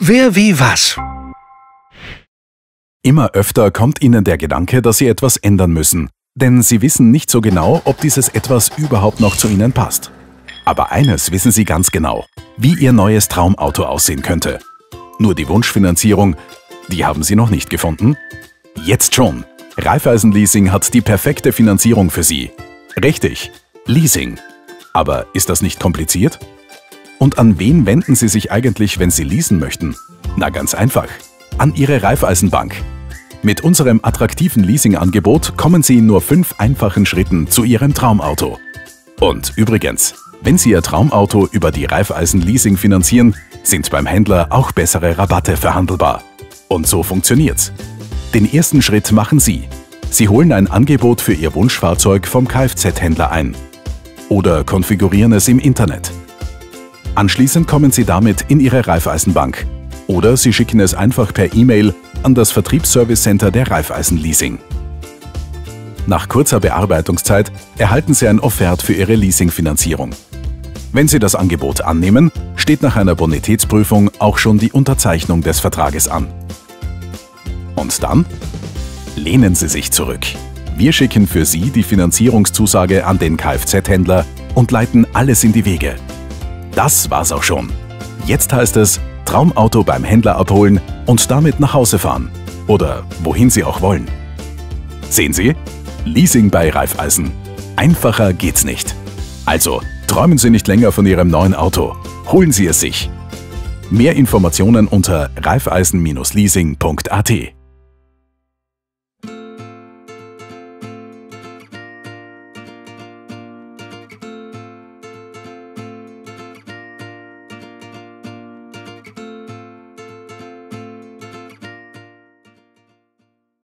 Wer wie was? Immer öfter kommt Ihnen der Gedanke, dass Sie etwas ändern müssen, denn Sie wissen nicht so genau, ob dieses etwas überhaupt noch zu Ihnen passt. Aber eines wissen Sie ganz genau, wie Ihr neues Traumauto aussehen könnte. Nur die Wunschfinanzierung, die haben Sie noch nicht gefunden? Jetzt schon! Raiffeisen Leasing hat die perfekte Finanzierung für Sie. Richtig, Leasing. Aber ist das nicht kompliziert? Und an wen wenden Sie sich eigentlich, wenn Sie leasen möchten? Na ganz einfach, an Ihre Raiffeisenbank. Mit unserem attraktiven Leasingangebot kommen Sie in nur fünf einfachen Schritten zu Ihrem Traumauto. Und übrigens, wenn Sie Ihr Traumauto über die Raiffeisen Leasing finanzieren, sind beim Händler auch bessere Rabatte verhandelbar. Und so funktioniert's. Den ersten Schritt machen Sie. Sie holen ein Angebot für Ihr Wunschfahrzeug vom Kfz-Händler ein. Oder konfigurieren es im Internet. Anschließend kommen Sie damit in Ihre Raiffeisenbank. Oder Sie schicken es einfach per E-Mail an das Vertriebsservice Center der Raiffeisen Leasing. Nach kurzer Bearbeitungszeit erhalten Sie ein Offert für Ihre Leasingfinanzierung. Wenn Sie das Angebot annehmen, steht nach einer Bonitätsprüfung auch schon die Unterzeichnung des Vertrages an. Und dann? Lehnen Sie sich zurück. Wir schicken für Sie die Finanzierungszusage an den Kfz-Händler und leiten alles in die Wege. Das war's auch schon. Jetzt heißt es Traumauto beim Händler abholen und damit nach Hause fahren. Oder wohin Sie auch wollen. Sehen Sie? Leasing bei Raiffeisen. Einfacher geht's nicht. Also, träumen Sie nicht länger von Ihrem neuen Auto. Holen Sie es sich. Mehr Informationen unter raiffeisen-leasing.at